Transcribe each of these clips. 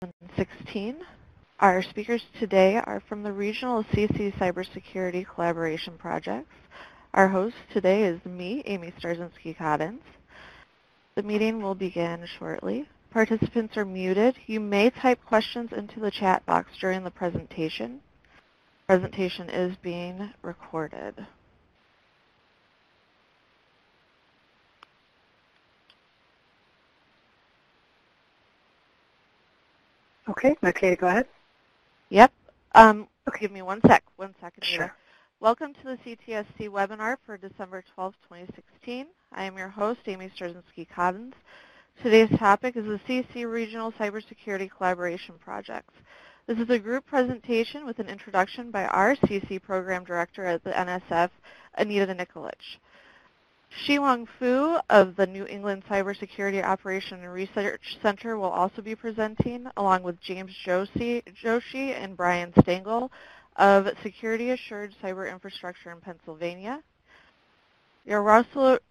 2016. Our speakers today are from the Regional CICI Cybersecurity Collaboration Projects. Our host today is me, Amy Starzynski-Coddens. The meeting will begin shortly. Participants are muted. You may type questions into the chat box during the presentation. Presentation is being recorded. Okay, okay, go ahead. Yep. Um, okay. Give me one sec. One second. Sure. Welcome to the CTSC webinar for December 12, 2016. I am your host, Amy Starzynski-Coddens. Today's topic is the CICI Regional Cybersecurity Collaboration Projects. This is a group presentation with an introduction by our CICI Program Director at the NSF, Anita Nikolic. Xinwen Fu of the New England Cybersecurity Operation and Research Center will also be presenting, along with James Joshi, Joshi and Brian Stengel of Security Assured Cyber Infrastructure in Pennsylvania. Jaroslav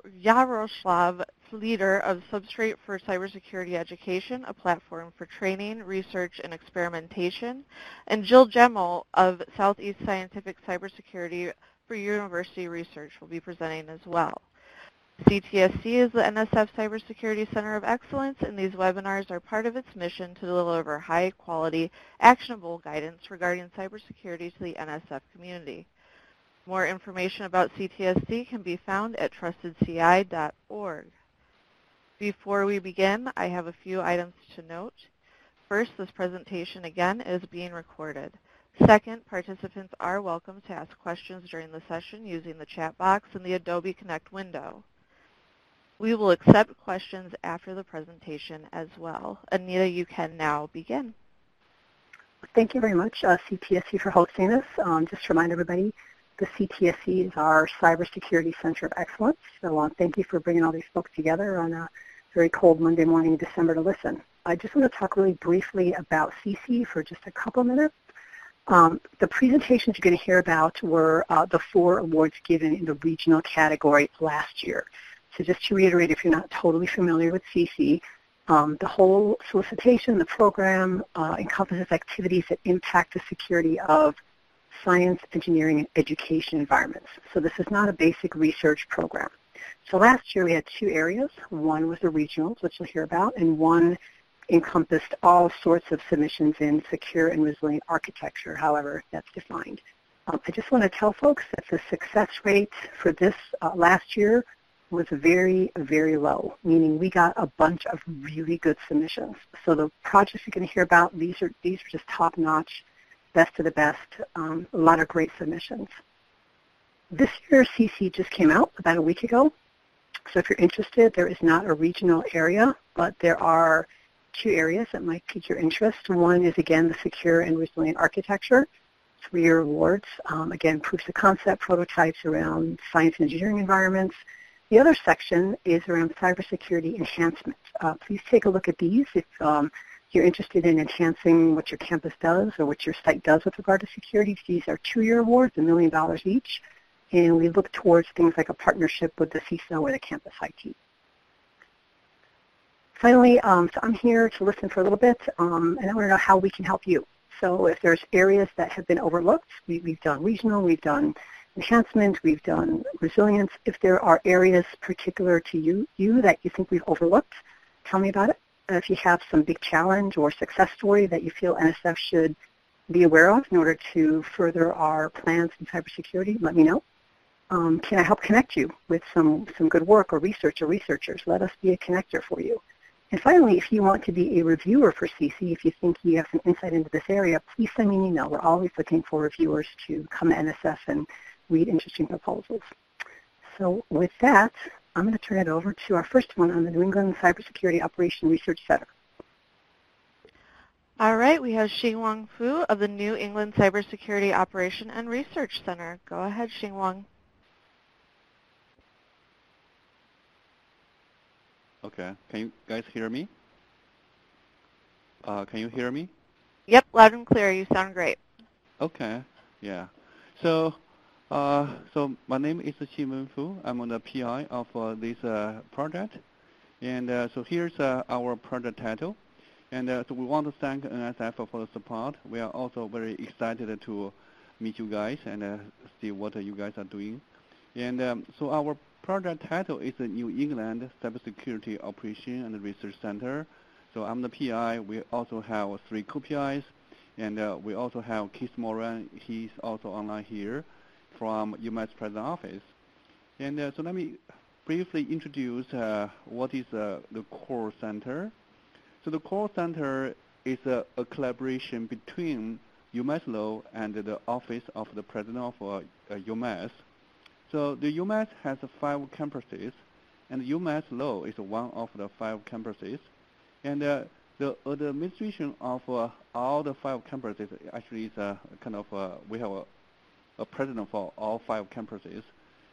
Flidr of Substrate for Cybersecurity Education, a platform for training, research, and experimentation, and Jill Gemmill of Southeast Scientific Cybersecurity for University Research will be presenting as well. CTSC is the NSF Cybersecurity Center of Excellence, and these webinars are part of its mission to deliver high-quality, actionable guidance regarding cybersecurity to the NSF community. More information about CTSC can be found at trustedci.org. Before we begin, I have a few items to note. First, this presentation again is being recorded. Second, participants are welcome to ask questions during the session using the chat box in the Adobe Connect window. We will accept questions after the presentation as well. Anita, you can now begin. Thank you very much, uh, CTSC, for hosting this. Um, just to remind everybody, the CTSC is our Cybersecurity Center of Excellence. So um, thank you for bringing all these folks together on a very cold Monday morning in December to listen. I just want to talk really briefly about CICI for just a couple minutes. Um, the presentations you're going to hear about were uh, the four awards given in the regional category last year. So just to reiterate, if you're not totally familiar with CICI, um, the whole solicitation, the program, uh, encompasses activities that impact the security of science, engineering, and education environments. So this is not a basic research program. So last year we had two areas. One was the regionals, which you'll hear about, and one encompassed all sorts of submissions in secure and resilient architecture, however that's defined. Um, I just want to tell folks that the success rate for this uh, last year was very, very low, meaning we got a bunch of really good submissions. So the projects you're going to hear about, these are, these are just top-notch, best of the best, um, a lot of great submissions. This year, CICI just came out about a week ago. So if you're interested, there is not a regional area, but there are two areas that might pique your interest. One is, again, the secure and resilient architecture, three-year awards. Um, again, proofs of concept, prototypes around science and engineering environments, the other section is around cybersecurity enhancement. Uh, please take a look at these if um, you're interested in enhancing what your campus does or what your site does with regard to security. These are two-year awards, a million dollars each, and we look towards things like a partnership with the CISO or the campus IT. Finally, um, so I'm here to listen for a little bit, um, and I want to know how we can help you. So if there's areas that have been overlooked, we, have done regional, we've done enhancement, we've done resilience. If there are areas particular to you, you that you think we've overlooked, tell me about it. If you have some big challenge or success story that you feel NSF should be aware of in order to further our plans in cybersecurity, let me know. Um, can I help connect you with some, some good work or research or researchers? Let us be a connector for you. And finally, if you want to be a reviewer for CICI, if you think you have some insight into this area, please send me an email. We're always looking for reviewers to come to NSF and read interesting proposals. So with that, I'm going to turn it over to our first one on the New England Cybersecurity Operation Research Center. All right, we have Xinwen Fu of the New England Cybersecurity Operation and Research Center. Go ahead, Xinguang. Okay, can you guys hear me? Uh, can you hear me? Yep, loud and clear. You sound great. Okay, yeah. So uh, so my name is Xinwen Fu. I'm the PI of uh, this uh, project. And uh, so here's uh, our project title. And uh, so we want to thank NSF for the support. We are also very excited to meet you guys and see what you guys are doing. And um, so our project title is the New England Cybersecurity Operation and Research Center. So I'm the PI. We also have three co-PIs. And we also have Keith Moran. He's also online here from UMass President Office. And uh, so let me briefly introduce uh, what is uh, the core center. So the core center is a, a collaboration between UMass Lowell and the Office of the President of uh, UMass. So the UMass has five campuses, and UMass Lowell is one of the five campuses. And uh, the, uh, the administration of uh, all the five campuses actually is uh, kind of, uh, we have a, president for all five campuses.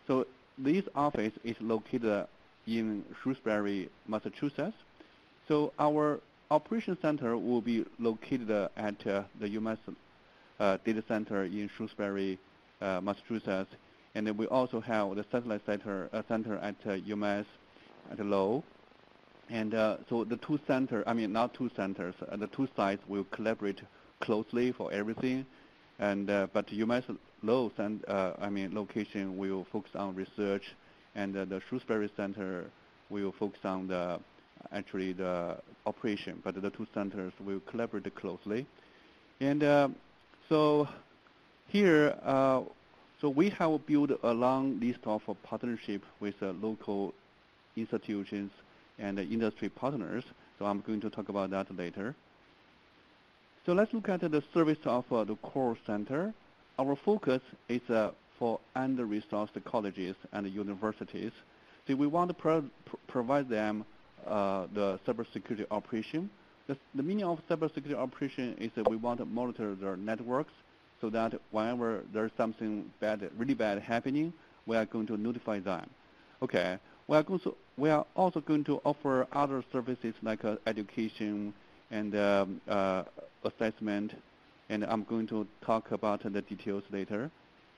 So this office is located in Shrewsbury, Massachusetts. So our operation center will be located at uh, the UMass uh, data center in Shrewsbury, uh, Massachusetts. And then we also have the satellite center, uh, center at UMass at Lowell. And uh, so the two centers, I mean not two centers, uh, the two sites will collaborate closely for everything. And uh, but UMass Lowell, uh, I mean location will focus on research, and uh, the Shrewsbury Center will focus on the actually the operation. But the two centers will collaborate closely. And uh, so here, so we have built a long list of partnership with local institutions and industry partners. So I'm going to talk about that later. So let's look at the service of uh, the core center. Our focus is uh, for under-resourced colleges and universities. So we want to pro provide them uh, the cybersecurity operation. The, the, meaning of cybersecurity operation is that we want to monitor their networks so that whenever there's something bad, really bad happening, we are going to notify them. Okay, we are, to, we are also going to offer other services like uh, education and um, uh, assessment, and I'm going to talk about the details later.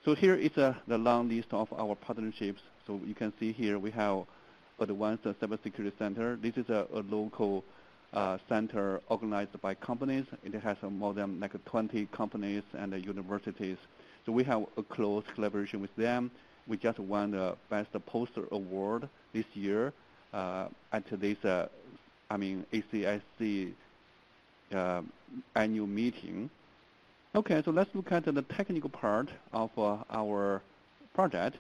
So here is uh, the long list of our partnerships. So you can see here we have Advanced Cybersecurity Center. This is a, a local uh, center organized by companies. It has uh, more than like 20 companies and uh, universities. So we have a close collaboration with them we just won the Best Poster Award this year uh, at this, uh, I mean, ACSC uh, annual meeting. Okay, so let's look at the technical part of uh, our project.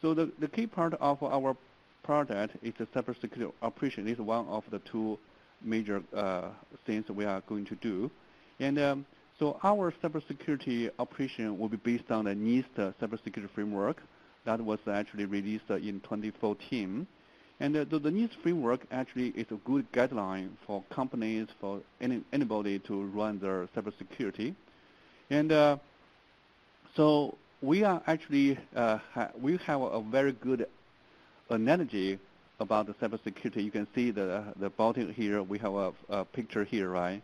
So the, the key part of our project is the cybersecurity operation. Is one of the two major uh, things we are going to do. And um, so our cybersecurity operation will be based on the NIST cybersecurity framework that was actually released in 2014. And uh, the, the NIST framework actually is a good guideline for companies, for any, anybody to run their cybersecurity. And uh, so we are actually, uh, ha we have a very good analogy about the cybersecurity. You can see the, the bottom here, we have a, a picture here, right?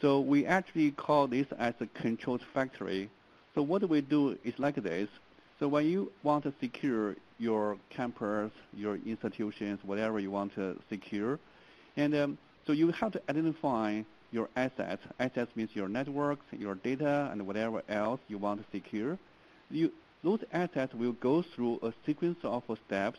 So we actually call this as a controlled factory. So what do we do is like this. So when you want to secure your campus, your institutions, whatever you want to secure, and um, so you have to identify your assets. Assets means your networks, your data, and whatever else you want to secure. You, those assets will go through a sequence of steps,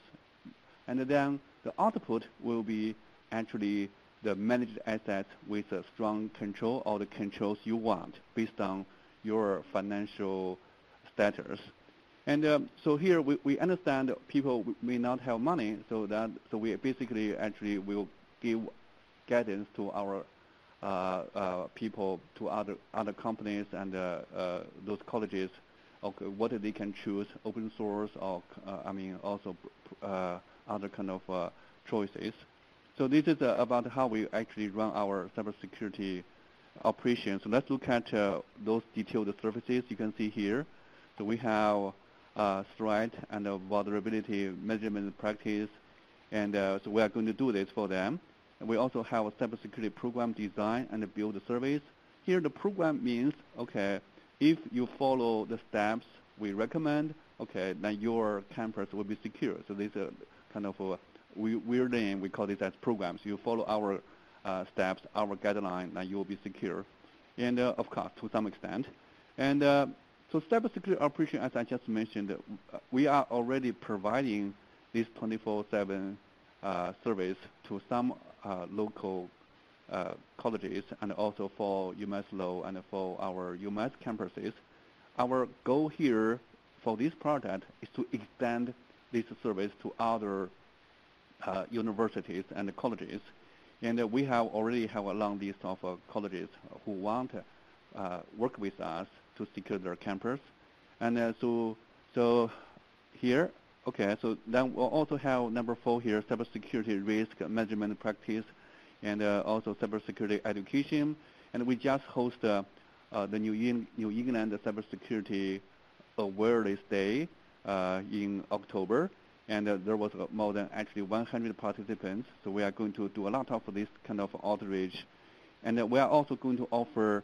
and then the output will be actually the managed assets with a strong control or the controls you want based on your financial status. And um, so here we, we understand people may not have money, so that so we basically actually will give guidance to our people, to other other companies and uh, uh those colleges, okay, what they can choose, open source or uh, I mean also uh, other kind of choices. So this is about how we actually run our cybersecurity operations. So let's look at those detailed services you can see here. So we have uh, threat and vulnerability measurement practice. And uh, so we are going to do this for them. We also have a cybersecurity program design and build service. Here the program means, okay, if you follow the steps we recommend, okay, then your campus will be secure. So this is kind of a weird name. We call this as programs. You follow our uh, steps, our guideline, that you will be secure. And uh, of course, to some extent. And uh, so cybersecurity operation, as I just mentioned, we are already providing this 24/7 service to some local uh, colleges and also for UMass Lowell and for our UMass campuses. Our goal here for this project is to extend this service to other uh, universities and colleges. And uh, we have already have a long list of uh, colleges who want to uh, work with us to secure their campus. And uh, so, so here, okay, so then we'll also have number four here, cybersecurity risk management practice and uh, also cybersecurity education. And we just host uh, uh, the New, New England Cybersecurity Awareness Day in October and uh, there was uh, more than actually 100 participants. So we are going to do a lot of this kind of outreach, and uh, we are also going to offer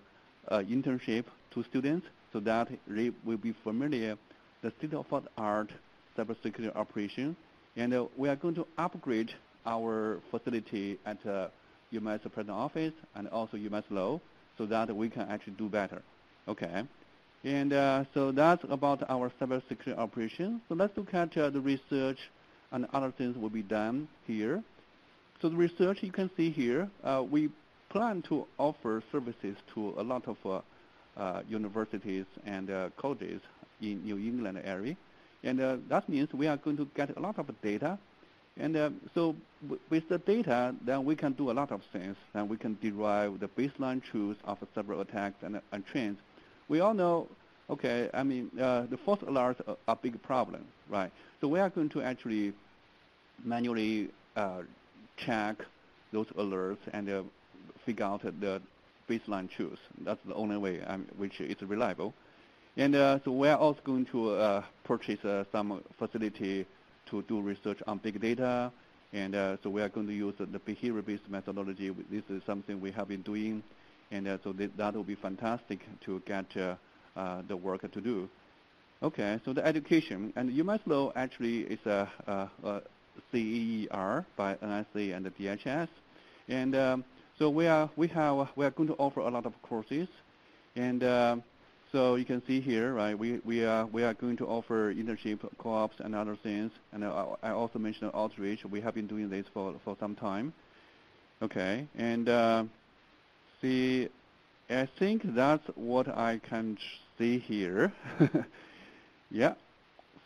internship to students so that they will be familiar the state-of-the-art cybersecurity operation, and we are going to upgrade our facility at UMass President Office and also UMass Lowell so that we can actually do better. Okay. And uh, so that's about our cybersecurity operation. So let's look at uh, the research and other things will be done here. So the research you can see here, uh, we plan to offer services to a lot of uh, uh, universities and uh, colleges in New England area. And that means we are going to get a lot of data and uh, so with the data, then we can do a lot of things. And we can derive the baseline truth of several attacks and, and trends. We all know, okay, I mean, uh, the false alerts are a big problem, right? So we are going to actually manually uh, check those alerts and uh, figure out the baseline truth. That's the only way um, which is reliable. And uh, so we are also going to uh, purchase some facility to do research on big data. And uh, so we are going to use the behavior-based methodology. This is something we have been doing. And uh, so th that will be fantastic to get uh, uh, the work to do. Okay, so the education. And UMass Lowell actually is a, a, a CER by NSA and the DHS. And um, so we are, we, have, we are going to offer a lot of courses. And uh, so you can see here, right, we, we, are, we are going to offer internship co-ops and other things. And I, I also mentioned outreach. We have been doing this for, for some time. Okay, and uh, see, I think that's what I can see here. yeah,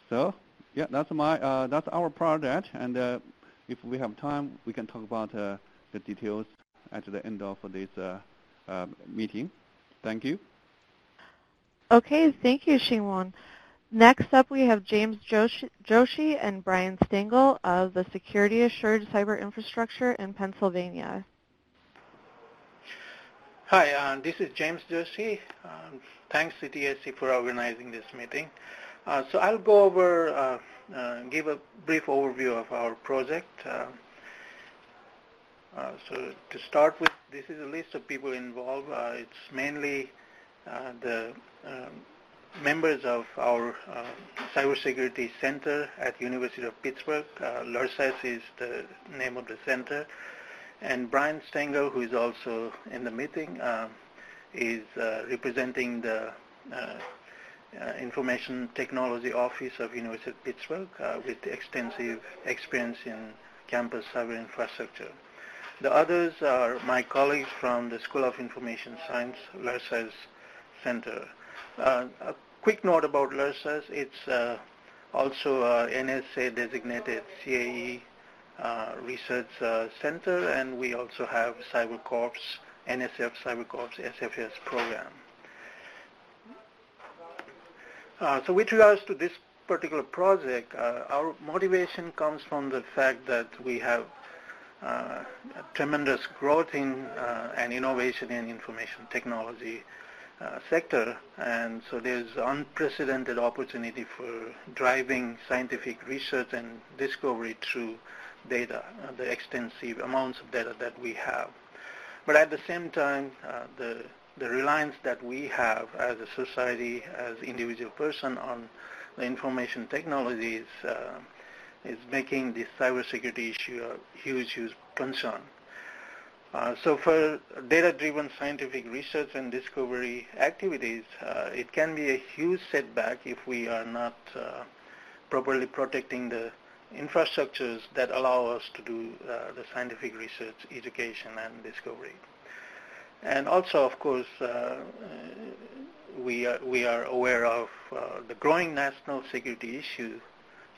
so yeah, that's my uh, that's our project, and uh, if we have time, we can talk about uh, the details at the end of this uh, uh, meeting. Thank you. Okay, thank you, Xinwen. Next up, we have James Joshi and Brian Stengel of the Security Assured Cyber Infrastructure in Pennsylvania. Hi, uh, this is James Joshi. Um, thanks CTSC for organizing this meeting. Uh, so I'll go over, uh, uh give a brief overview of our project. Uh, uh, so to start with, this is a list of people involved. it's mainly the um, members of our uh, cybersecurity center at University of Pittsburgh. Uh, LERSAIS is the name of the center. And Brian Stengel, who is also in the meeting, uh, is uh, representing the uh, uh, Information Technology Office of University of Pittsburgh with extensive experience in campus cyber infrastructure. The others are my colleagues from the School of Information Science, LERSAIS Center. Uh, a quick note about LERSAIS, it's uh, also a NSA designated CAE uh, research uh, center and we also have CyberCorps, NSF CyberCorps SFS program. Uh, so with regards to this particular project, uh, our motivation comes from the fact that we have tremendous growth in and innovation in information technology uh, sector and so there's unprecedented opportunity for driving scientific research and discovery through data, uh, the extensive amounts of data that we have. But at the same time, uh, the, the reliance that we have as a society, as individual person on the information technologies is making this cybersecurity issue a huge, huge concern. Uh, so for data-driven scientific research and discovery activities, uh, it can be a huge setback if we are not uh, properly protecting the infrastructures that allow us to do uh, the scientific research, education, and discovery. And also, of course, uh, we, are, we are aware of uh, the growing national security issue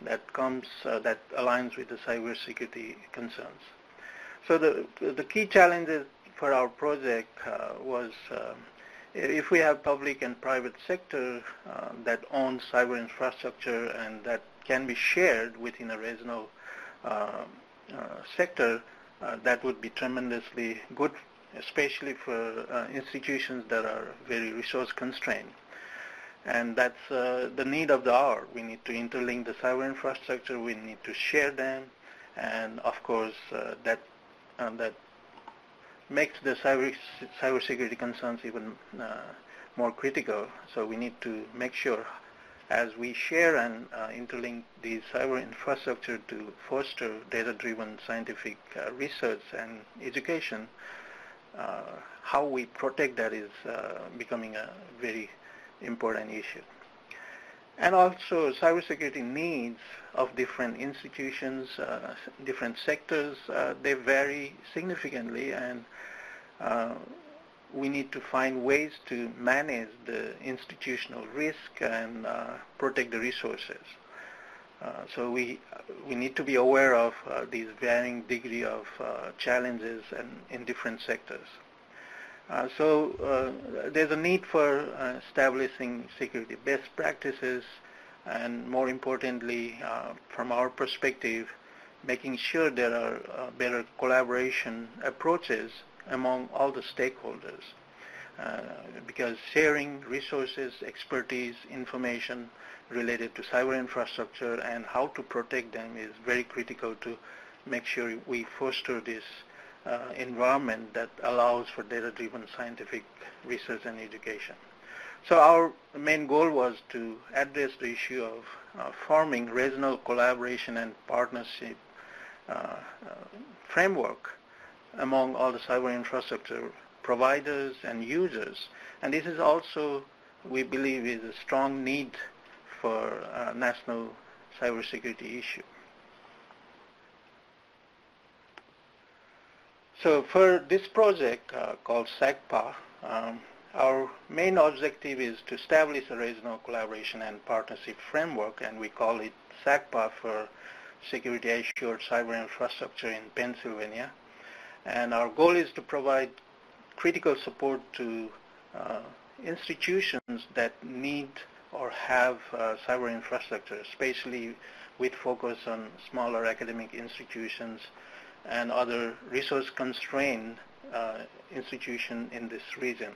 that comes, that aligns with the cybersecurity concerns. So the, the key challenges for our project uh, was uh, if we have public and private sector uh, that owns cyber infrastructure and that can be shared within a regional uh, uh, sector, uh, that would be tremendously good, especially for institutions that are very resource constrained. And that's the need of the hour. We need to interlink the cyber infrastructure. We need to share them. And of course, that um, that makes the cyber cybersecurity concerns even uh, more critical. So we need to make sure as we share and uh, interlink the cyber infrastructure to foster data-driven scientific uh, research and education, uh, how we protect that is uh, becoming a very important issue. And also cybersecurity needs of different institutions, uh, different sectors, uh, they vary significantly and uh, we need to find ways to manage the institutional risk and uh, protect the resources. Uh, so we we need to be aware of uh, these varying degree of challenges and in different sectors. Uh, so uh, there's a need for uh, establishing security best practices and more importantly, from our perspective, making sure there are better collaboration approaches among all the stakeholders. Uh, because sharing resources, expertise, information related to cyber infrastructure and how to protect them is very critical to make sure we foster this uh, environment that allows for data-driven scientific research and education. So our main goal was to address the issue of uh, forming regional collaboration and partnership uh, uh, framework among all the cyber infrastructure providers and users. And this is also, we believe, is a strong need for uh, national cybersecurity issue. So for this project uh, called SAC-PA, um, our main objective is to establish a regional collaboration and partnership framework, and we call it SAC-PA for Security Assured Cyber Infrastructure in Pennsylvania. And our goal is to provide critical support to uh, institutions that need or have uh, cyber infrastructure, especially with focus on smaller academic institutions and other resource-constrained uh, institutions in this region.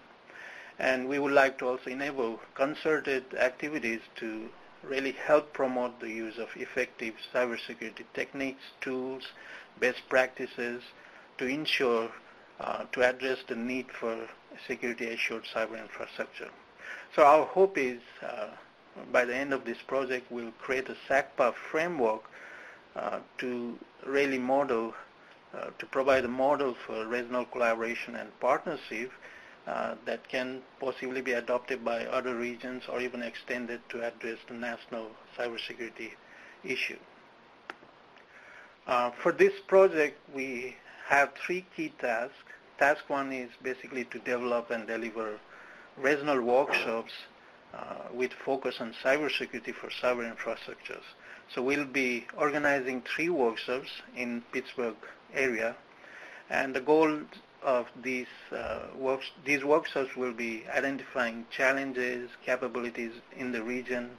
And we would like to also enable concerted activities to really help promote the use of effective cybersecurity techniques, tools, best practices to ensure, uh, to address the need for security assured cyber infrastructure. So our hope is uh, by the end of this project we'll create a SAC-PA framework uh, to really model to provide a model for regional collaboration and partnership uh, that can possibly be adopted by other regions or even extended to address the national cybersecurity issue. Uh, for this project, we have three key tasks. Task one is basically to develop and deliver regional workshops uh, with focus on cybersecurity for cyber infrastructures. So we'll be organizing three workshops in Pittsburgh area. And the goal of these uh, works, these workshops will be identifying challenges, capabilities in the region,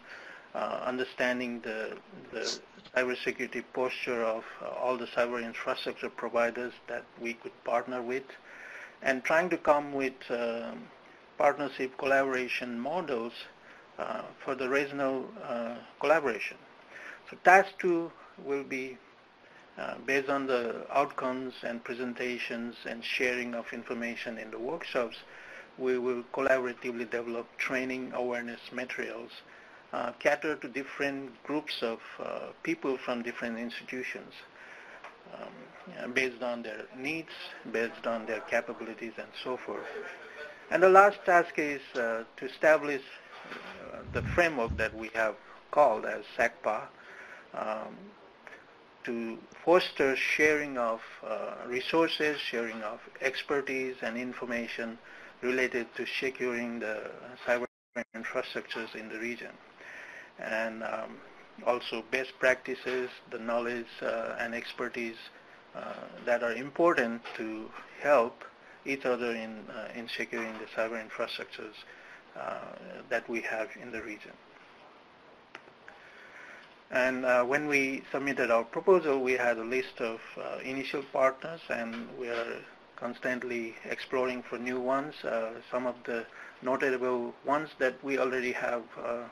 uh, understanding the, the cybersecurity posture of uh, all the cyber infrastructure providers that we could partner with, and trying to come with um, partnership collaboration models uh, for the regional uh, collaboration. So task two will be uh, based on the outcomes and presentations and sharing of information in the workshops, we will collaboratively develop training awareness materials uh, to different groups of uh, people from different institutions. um, based on their needs, based on their capabilities, and so forth. And the last task is uh, to establish uh, the framework that we have called as SAC-PA um, to foster sharing of uh, resources, sharing of expertise and information related to securing the cyber infrastructures in the region. And um, also best practices, the knowledge uh, and expertise uh, that are important to help each other in, uh, in securing the cyber infrastructures uh, that we have in the region. And uh, when we submitted our proposal, we had a list of uh, initial partners, and we are constantly exploring for new ones. Uh, some of the notable ones that we already have uh,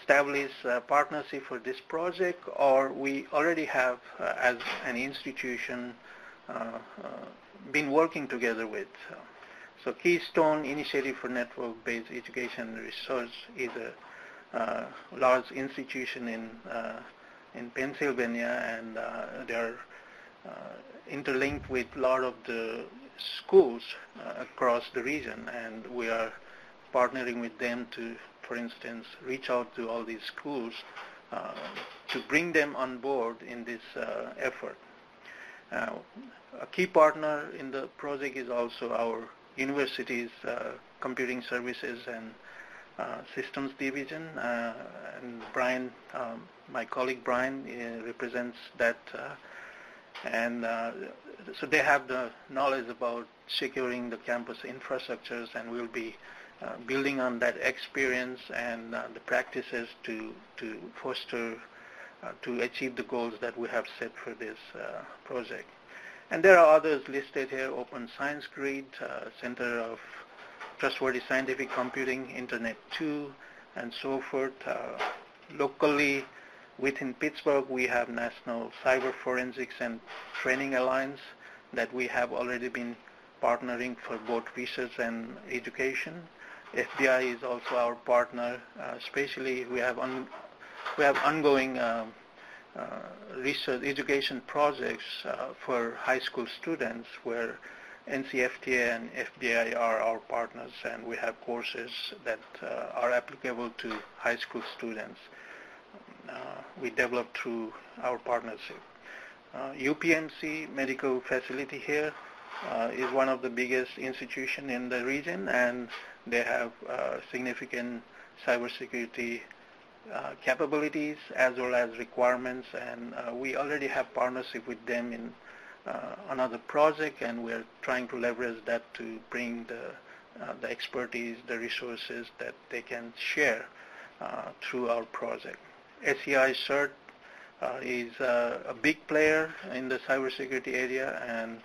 established a partnership for this project, or we already have, uh, as an institution, uh, been working together with. So Keystone Initiative for Network-Based Education Research is a uh, large institution in uh, in Pennsylvania, and uh, they're interlinked with a lot of the schools across the region, and we are partnering with them to, for instance, reach out to all these schools uh, to bring them on board in this uh, effort. Uh, a key partner in the project is also our university's computing services and uh, systems division. Uh, and Brian, um, my colleague Brian, uh, represents that. and so they have the knowledge about securing the campus infrastructures, and we'll be uh, building on that experience and uh, the practices to to foster uh, to achieve the goals that we have set for this project. And there are others listed here: Open Science Grid, Center of trustworthy scientific computing, Internet 2, and so forth. Uh, locally, within Pittsburgh, we have National Cyber Forensics and Training Alliance that we have already been partnering for both research and education. FBI is also our partner, uh, especially we have, we have ongoing um, uh, research education projects uh, for high school students where NCFTA and FBI are our partners, and we have courses that uh, are applicable to high school students. Uh, we developed through our partnership. Uh, UPMC medical facility here uh, is one of the biggest institutions in the region, and they have uh, significant cybersecurity uh, capabilities as well as requirements, and we already have partnership with them in another project, and we're trying to leverage that to bring the, uh, the expertise, the resources that they can share uh, through our project. SEI CERT is a big player in the cybersecurity area, and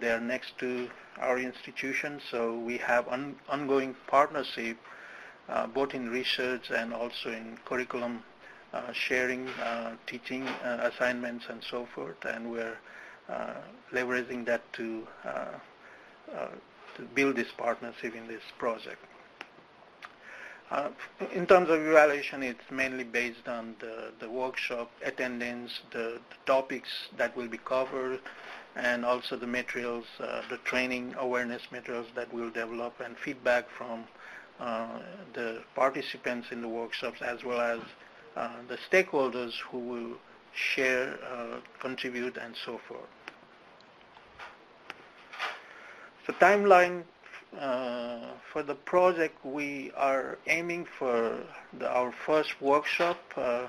they are next to our institution, so we have on, ongoing partnership uh, both in research and also in curriculum uh, sharing, uh, teaching assignments and so forth, and we're uh, leveraging that to, uh, uh, to build this partnership in this project. Uh, in terms of evaluation, it's mainly based on the, the workshop attendance, the, the, topics that will be covered, and also the materials, uh, the training awareness materials that we'll develop, and feedback from uh, the participants in the workshops, as well as the stakeholders who will share, uh, contribute, and so forth. So timeline uh, for the project, we are aiming for the, our first workshop. Uh,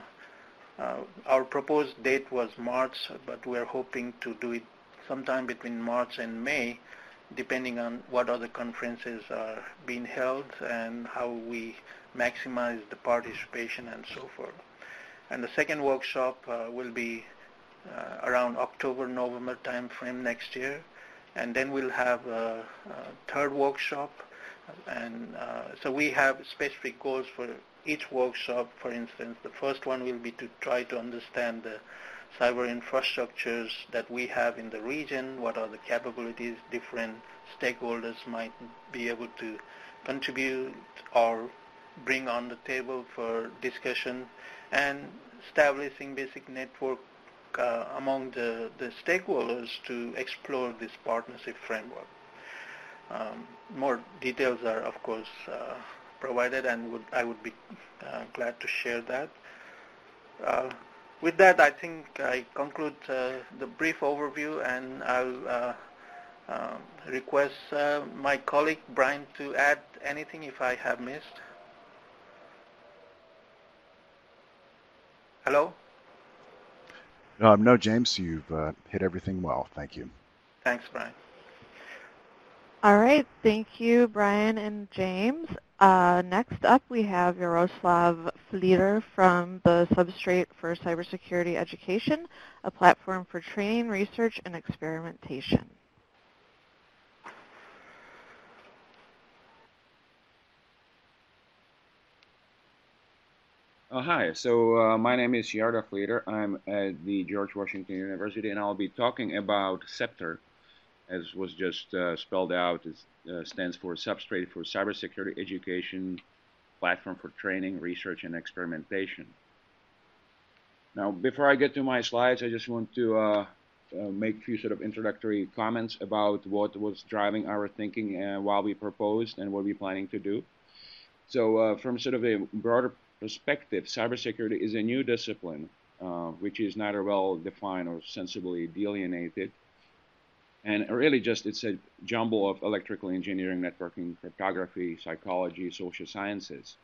uh, our proposed date was March, but we're hoping to do it sometime between March and May, depending on what other conferences are being held and how we maximize the participation and so forth. And the second workshop uh, will be uh, around October, November timeframe next year. And then we'll have a, a third workshop. And uh, so we have specific goals for each workshop. For instance, the first one will be to try to understand the cyber infrastructures that we have in the region, what are the capabilities different stakeholders might be able to contribute or bring on the table for discussion and establishing basic network uh, among the, the stakeholders to explore this partnership framework. Um, more details are, of course, uh, provided, and would, I would be uh, glad to share that. Uh, with that, I think I conclude uh, the brief overview, and I'll uh, uh, request my colleague Brian to add anything if I have missed. Hello? Um, no, James, you've uh, hit everything well. Thank you. Thanks, Brian. All right. Thank you, Brian and James. Uh, next up, we have Jaroslav Flidr from the Substrate for Cybersecurity Education, a platform for training, research, and experimentation. Uh, hi, so uh, my name is Yarda Flidr. I'm at the George Washington University, and I'll be talking about SCEPTRE, as was just uh, spelled out. It uh, stands for Substrate for Cybersecurity Education Platform for Training, Research, and Experimentation. Now, before I get to my slides, I just want to uh, uh, make a few sort of introductory comments about what was driving our thinking while we proposed and what we're planning to do. So from sort of a broader perspective, cybersecurity is a new discipline uh, which is neither well defined or sensibly delineated. And really just it's a jumble of electrical engineering, networking, cryptography, psychology, social sciences.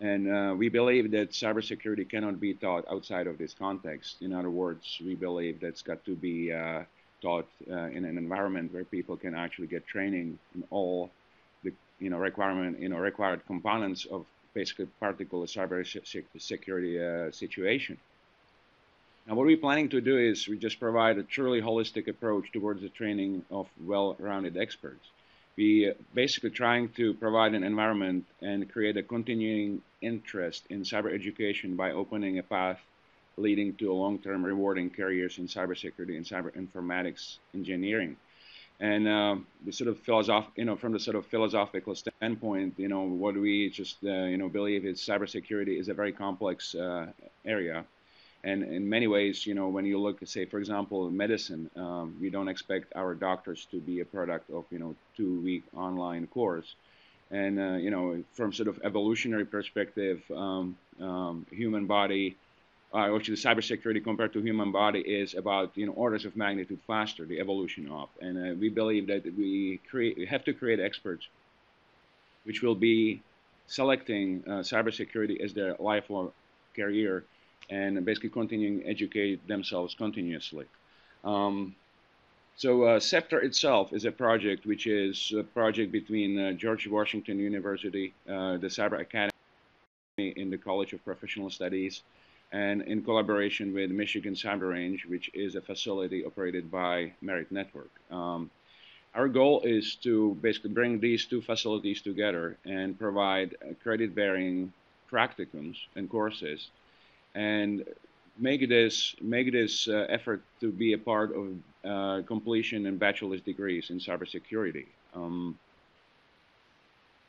And uh, we believe that cybersecurity cannot be taught outside of this context. In other words, we believe that's got to be uh, taught uh, in an environment where people can actually get training in all the you know requirement you know required components of basically particular cyber security uh, situation. Now, what we're planning to do is we just provide a truly holistic approach towards the training of well-rounded experts. We uh, basically trying to provide an environment and create a continuing interest in cyber education by opening a path leading to a long-term rewarding careers in cybersecurity and cyber informatics engineering. And uh, the sort of philosoph, you know, from the sort of philosophical standpoint, you know, what we just, uh, you know, believe is cybersecurity is a very complex uh, area. And in many ways, you know, when you look, say, for example, medicine, um, we don't expect our doctors to be a product of, you know, two-week online course. And, uh, you know, from sort of evolutionary perspective, um, um, human body uh, actually cybersecurity compared to human body is about you know orders of magnitude faster, the evolution of. And uh, we believe that we create, we have to create experts, which will be selecting uh, cybersecurity as their lifelong career, and basically continuing educate themselves continuously. Um, so uh, SCEPTRE itself is a project which is a project between uh, George Washington University, uh, the Cyber Academy in the College of Professional Studies, and in collaboration with Michigan Cyber Range, which is a facility operated by Merit Network. Um, our goal is to basically bring these two facilities together and provide credit-bearing practicums and courses and make this make this uh, effort to be a part of uh, completion and bachelor's degrees in cybersecurity. Um,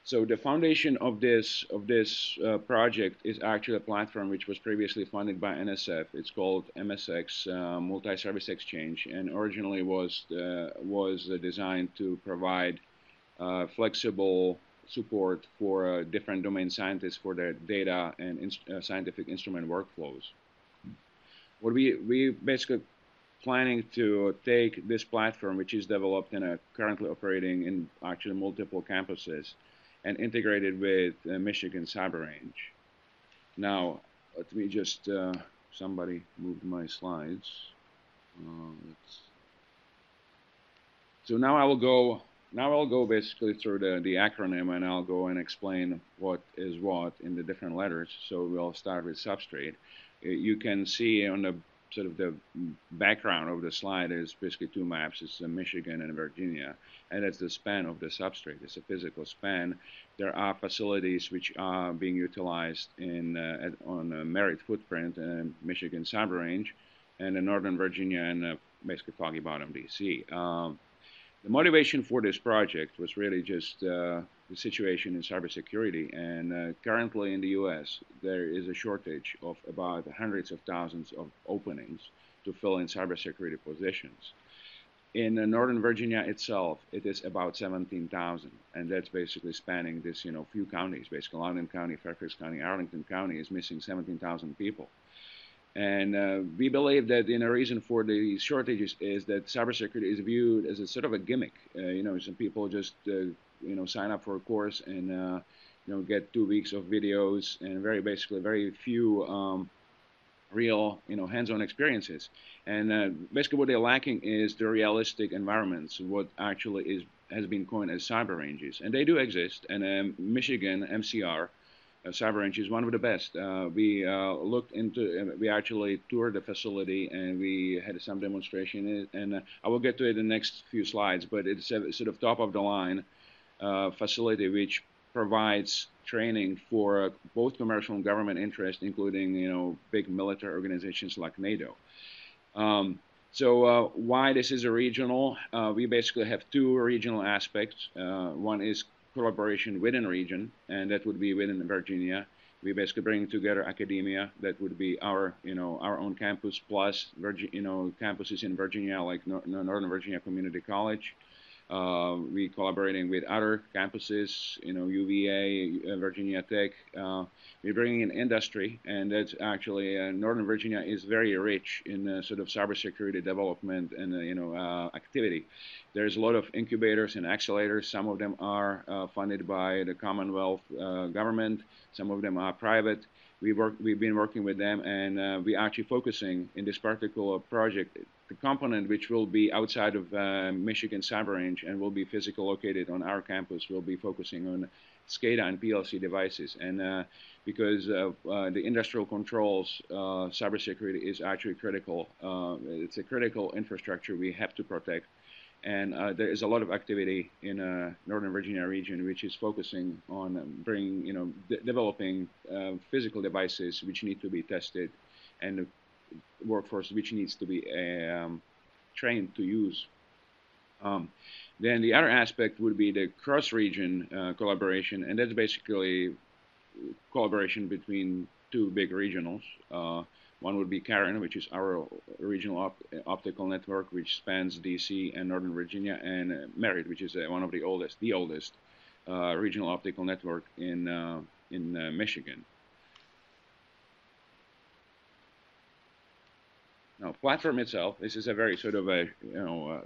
so the foundation of this of this uh, project is actually a platform which was previously funded by NSF. It's called MSX uh, Multi-Service Exchange, and originally was uh, was designed to provide uh, flexible support for uh, different domain scientists for their data and uh, scientific instrument workflows. What we we basically planning to take this platform, which is developed and currently operating in actually multiple campuses and integrated with uh, Michigan Cyber Range. Now, let me just, uh, somebody moved my slides. Uh, so now I will go, now I'll go basically through the, the acronym and I'll go and explain what is what in the different letters. So we'll start with substrate. Uh, you can see on the sort of the background of the slide is basically two maps. It's Michigan and Virginia, and that's the span of the substrate. It's a physical span. There are facilities which are being utilized in uh, at, on a Merit footprint in Michigan Cyber Range, and in Northern Virginia and uh, basically Foggy Bottom, D.C. Um, the motivation for this project was really just uh, the situation in cybersecurity. And uh, currently in the U.S., there is a shortage of about hundreds of thousands of openings to fill in cybersecurity positions. In uh, Northern Virginia itself, it is about 17,000, and that's basically spanning this, you know, few counties. Basically, Loudoun County, Fairfax County, Arlington County is missing 17,000 people. And uh, we believe that you know, reason for the shortages is that cybersecurity is viewed as a sort of a gimmick. Uh, you know, some people just uh, you know sign up for a course and uh, you know get two weeks of videos and very basically very few um, real you know hands-on experiences. And uh, basically, what they're lacking is the realistic environments. What actually is has been coined as cyber ranges, and they do exist. And um, Michigan MCR uh, is one of the best. Uh, we uh, looked into, we actually toured the facility and we had some demonstration. And I will get to it in the next few slides, but it's a sort of top of the line facility which provides training for both commercial and government interest, including you know big military organizations like NATO. Um, so uh, why this is a regional? Uh, we basically have two regional aspects. Uh, one is collaboration within a region, and that would be within Virginia. We basically bring together academia. That would be our, you know, our own campus plus, Virgin, you know, campuses in Virginia like Northern Virginia Community College. Uh, we collaborating with other campuses, you know, UVA, uh, Virginia Tech. Uh, we're bringing in industry, and that's actually uh, Northern Virginia is very rich in uh, sort of cybersecurity development and uh, you know activity. There's a lot of incubators and accelerators. Some of them are funded by the Commonwealth government. Some of them are private we work, we've been working with them, and uh, we're actually focusing in this particular project the component which will be outside of uh, Michigan Cyber Range and will be physically located on our campus will be focusing on SCADA and PLC devices. And uh, because uh, the industrial controls, uh, cybersecurity is actually critical. Uh, it's a critical infrastructure we have to protect. And uh, there is a lot of activity in uh, Northern Virginia region, which is focusing on bringing, you know, developing uh, physical devices which need to be tested, and workforce which needs to be um, trained to use. Um, then the other aspect would be the cross-region uh, collaboration, and that's basically collaboration between two big regionals. One would be CAAREN, which is our regional op optical network, which spans DC and Northern Virginia, and uh, MERIT, which is uh, one of the oldest, the oldest uh, regional optical network in uh, in uh, Michigan. Now, platform itself, this is a very sort of a you know uh,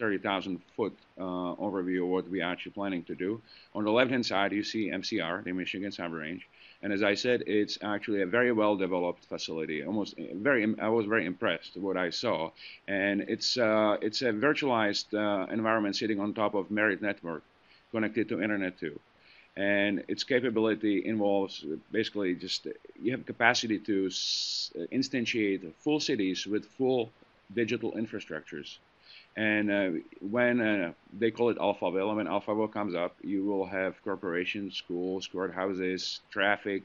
30,000 foot overview of what we're actually planning to do. On the left hand side, you see MCR, the Michigan Cyber Range. And as I said, it's actually a very well developed facility. Almost very, I was very impressed with what I saw. And it's uh, it's a virtualized uh, environment sitting on top of Merit network, connected to internet too. And its capability involves basically just you have capacity to instantiate full cities with full digital infrastructures and uh, when uh, they call it alpha Alphaville, when alpha Alphaville comes up, you will have corporations, schools, courthouses, traffic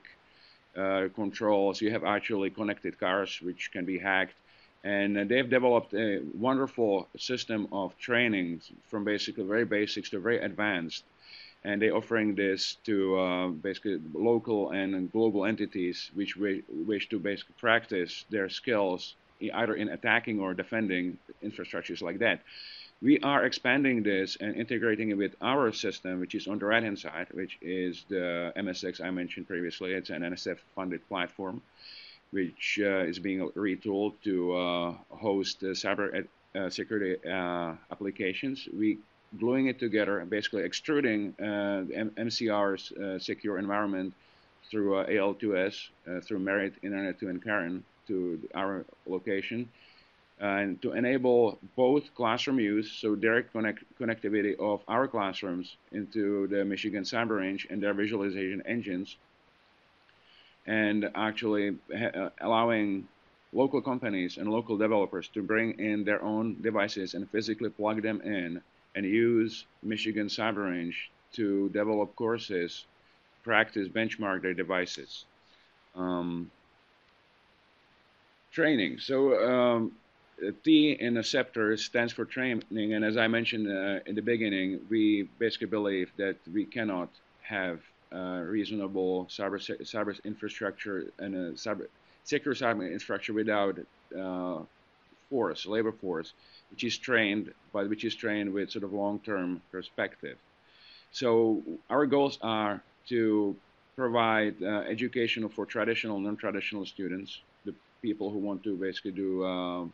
uh, controls. You have actually connected cars, which can be hacked. And uh, they've developed a wonderful system of training from basically very basics to very advanced. And they're offering this to uh, basically local and global entities which wish to basically practice their skills either in attacking or defending infrastructures like that. We are expanding this and integrating it with our system, which is on the right-hand side, which is the MSX I mentioned previously. It's an NSF-funded platform, which uh, is being retooled to uh, host cyber uh, security uh, applications. We gluing it together and basically extruding uh, MCR's uh, secure environment through AL2S, through Merit, Internet 2, and CAAREN to our location and to enable both classroom use, so direct connect connectivity of our classrooms into the Michigan Cyber Range and their visualization engines, and actually uh, allowing local companies and local developers to bring in their own devices and physically plug them in and use Michigan Cyber Range to develop courses, practice, benchmark their devices. Um, training. So um, T in a SCEPTRE stands for training, and as I mentioned uh, in the beginning, we basically believe that we cannot have uh, reasonable cyber cyber infrastructure and a cyber secure cyber infrastructure without uh, force, labor force, which is trained, but which is trained with sort of long-term perspective. So our goals are to provide uh, education for traditional, non-traditional students, the people who want to basically do uh,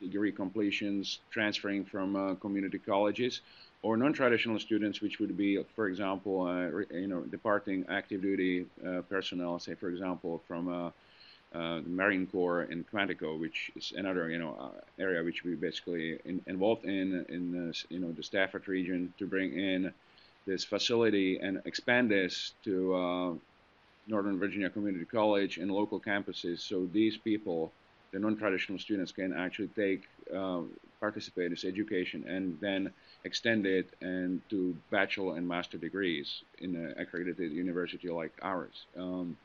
degree completions, transferring from uh, community colleges, or non-traditional students, which would be, for example, uh, you know, departing active duty uh, personnel, say, for example, from uh, uh, the Marine Corps in Quantico, which is another, you know, area which we basically in, involved in, in this, you know, the Stafford region to bring in this facility and expand this to Northern Virginia Community College and local campuses. So these people the non-traditional students can actually take uh, participate in this education and then extend it and to bachelor and master degrees in an accredited university like ours. Um,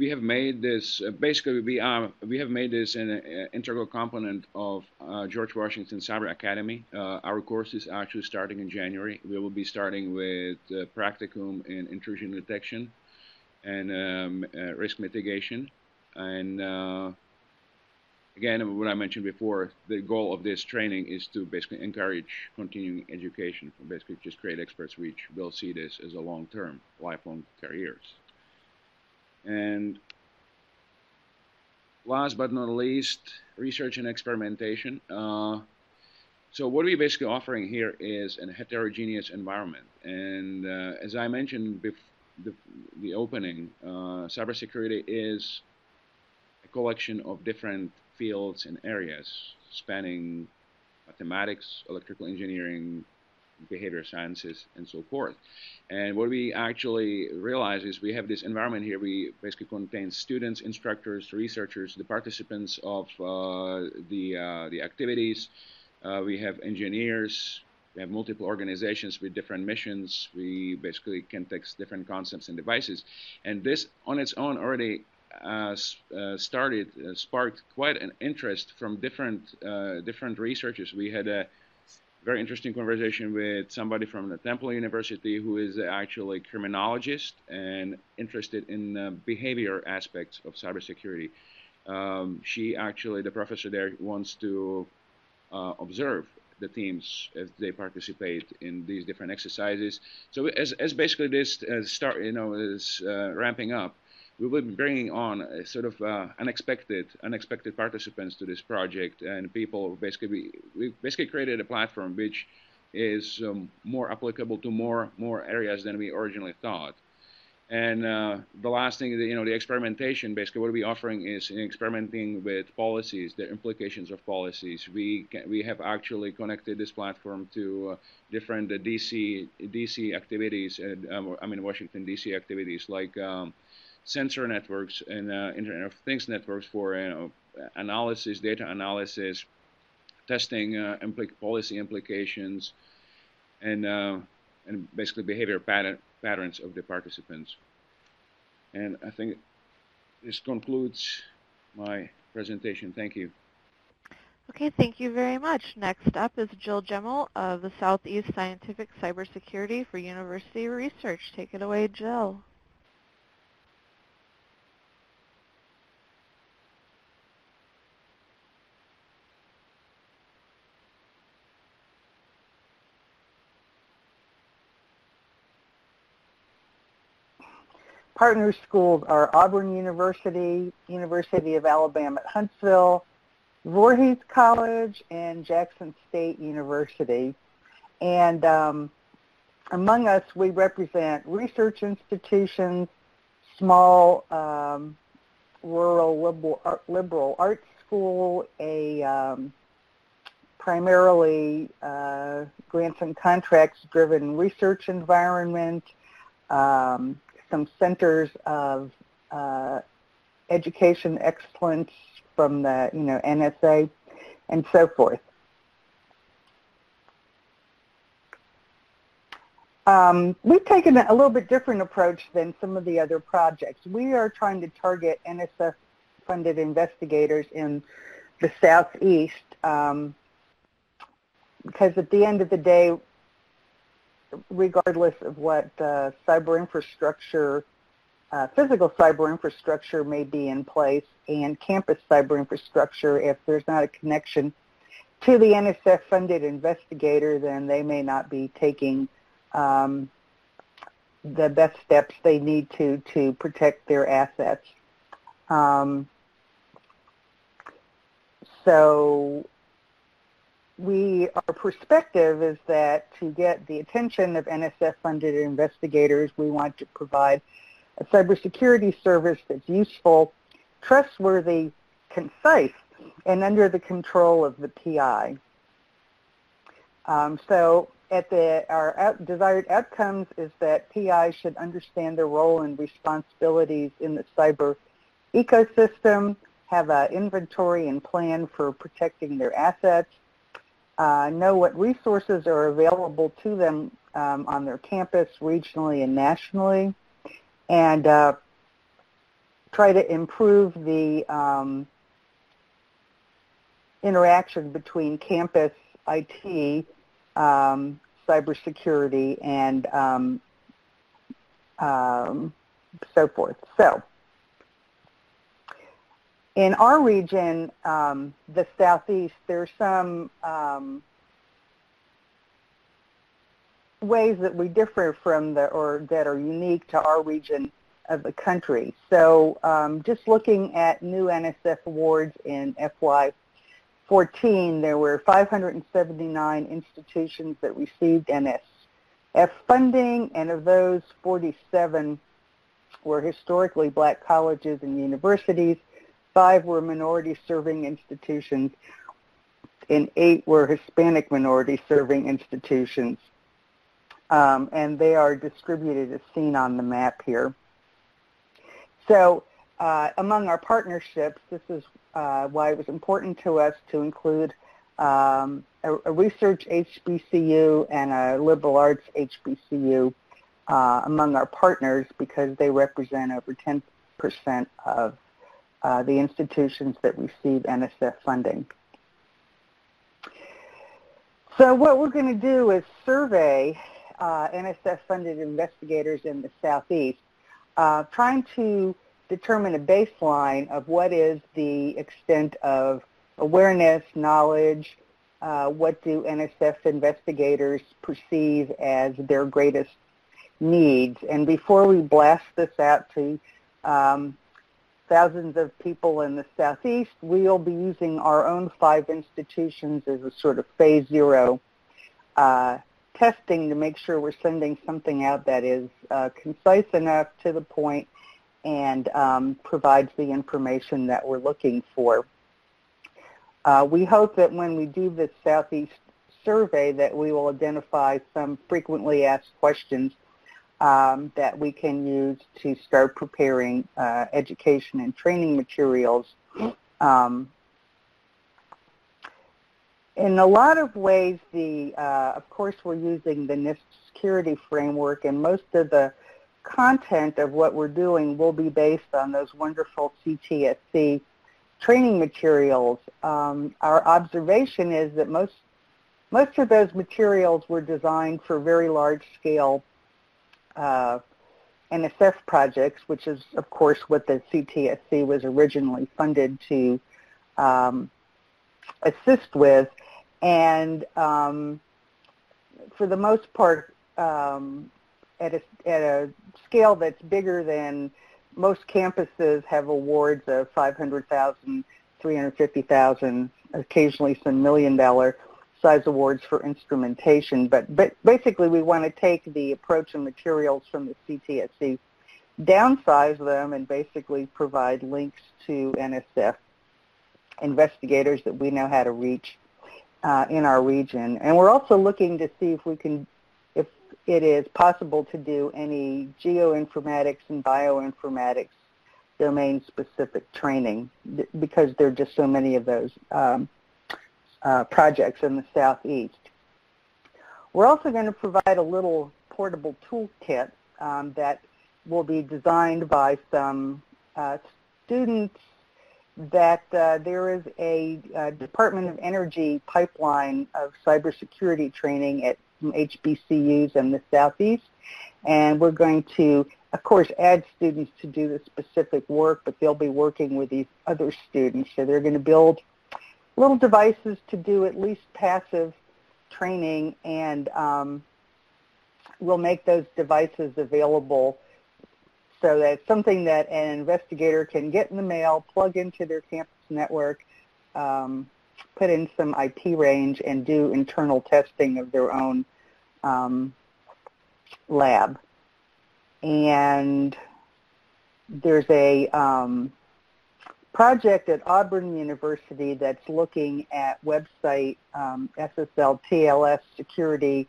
we have made this uh, basically we are we have made this an uh, integral component of uh, George Washington Cyber Academy. Uh, our course is actually starting in January. We will be starting with uh, practicum in intrusion detection and um, risk mitigation. And again, what I mentioned before, the goal of this training is to basically encourage continuing education, basically just create experts which will see this as a long-term, lifelong careers. And last but not least, research and experimentation. Uh, so what we're basically offering here is a heterogeneous environment. And uh, as I mentioned before, the, the opening, uh, cybersecurity is a collection of different fields and areas spanning mathematics, electrical engineering, behavior sciences, and so forth. And what we actually realize is we have this environment here. We basically contain students, instructors, researchers, the participants of uh, the uh, the activities. Uh, we have engineers. We have multiple organizations with different missions. We basically can take different concepts and devices. And this on its own already uh, uh, started uh, sparked quite an interest from different different researchers. We had a very interesting conversation with somebody from the Temple University who is actually a criminologist and interested in uh, behavior aspects of cybersecurity. Um, she actually, the professor there, wants to uh, observe the teams as they participate in these different exercises. So as, as basically this uh, start, you know, is ramping up, we will be bringing on sort of uh, unexpected unexpected participants to this project. And people basically we, we basically created a platform which is um, more applicable to more more areas than we originally thought. And uh, the last thing you know the experimentation basically what we're offering is experimenting with policies the implications of policies. We can, we have actually connected this platform to uh, different DC DC activities and um, I mean Washington DC activities like um, sensor networks and uh, Internet of Things networks for analysis, data analysis, testing uh, policy implications, and uh, and basically behavior pattern patterns of the participants. And I think this concludes my presentation. Thank you. Okay, thank you very much. Next up is Jill Gemmill of the Southeast Scientific Cybersecurity for University Research. Take it away, Jill. Partner schools are Auburn University, University of Alabama at Huntsville, Voorhees College, and Jackson State University. And um, among us, we represent research institutions, small um, rural liberal, art, liberal arts school, a um, primarily uh, grants and contracts driven research environment, um, some centers of uh, education excellence from the you know NSA and so forth. Um, we've taken a little bit different approach than some of the other projects. We are trying to target NSF-funded investigators in the southeast um, because at the end of the day, regardless of what uh, cyber infrastructure uh, physical cyber infrastructure may be in place and campus cyber infrastructure, if there's not a connection to the NSF-funded investigator, then they may not be taking um, the best steps they need to to protect their assets. Um, so we, our perspective is that to get the attention of NSF-funded investigators, we want to provide a cybersecurity service that's useful, trustworthy, concise, and under the control of the PI. Um, so at the, our out, desired outcomes is that PI should understand their role and responsibilities in the cyber ecosystem, have an inventory and plan for protecting their assets, uh, know what resources are available to them um, on their campus regionally and nationally, and uh, try to improve the um, interaction between campus IT, um, cybersecurity, and um, um, so forth. So in our region, um, the southeast, there's some um, ways that we differ from the, or that are unique to our region of the country. So um, just looking at new NSF awards in FY14, there were 579 institutions that received NSF funding, and of those, 47 were historically black colleges and universities, five were minority serving institutions, and eight were Hispanic minority serving institutions. Um, and they are distributed as seen on the map here. So uh, among our partnerships, this is uh, why it was important to us to include um, a, a, research HBCU and a liberal arts HBCU uh, among our partners because they represent over 10% of uh, the institutions that receive NSF funding. So what we're going to do is survey uh, NSF-funded investigators in the Southeast, uh, trying to determine a baseline of what is the extent of awareness, knowledge, uh, what do NSF investigators perceive as their greatest needs. And before we blast this out to um, thousands of people in the southeast. We'll be using our own five institutions as a sort of phase zero uh, testing to make sure we're sending something out that is uh, concise enough to the point and um, provides the information that we're looking for. Uh, we hope that when we do this Southeast survey that we will identify some frequently asked questions um, that we can use to start preparing uh, education and training materials. Um, in a lot of ways, the uh, of course we're using the NIST security framework, and most of the content of what we're doing will be based on those wonderful CTSC training materials. Um, our observation is that most most of those materials were designed for very large scale uh, NSF projects, which is, of course, what the CTSC was originally funded to um, assist with. And um, for the most part, um, at, a, at a scale that's bigger than most campuses have awards of 500,000, 350,000, occasionally some million dollar size awards for instrumentation. But, but basically we want to take the approach and materials from the CTSC, downsize them, and basically provide links to NSF investigators that we know how to reach uh, in our region. And we're also looking to see if we can, if it is possible to do any geoinformatics and bioinformatics domain-specific training because there are just so many of those. Um, uh, projects in the southeast. We're also going to provide a little portable toolkit um, that will be designed by some uh, students that uh, there is a uh, Department of Energy pipeline of cybersecurity training at HBCUs in the southeast, and we're going to of course, add students to do the specific work, but they'll be working with these other students. So they're going to build little devices to do at least passive training, and um, we'll make those devices available so that something that an investigator can get in the mail, plug into their campus network, um, put in some IP range, and do internal testing of their own um, lab. And there's a um, project at Auburn University that's looking at website um, SSL TLS security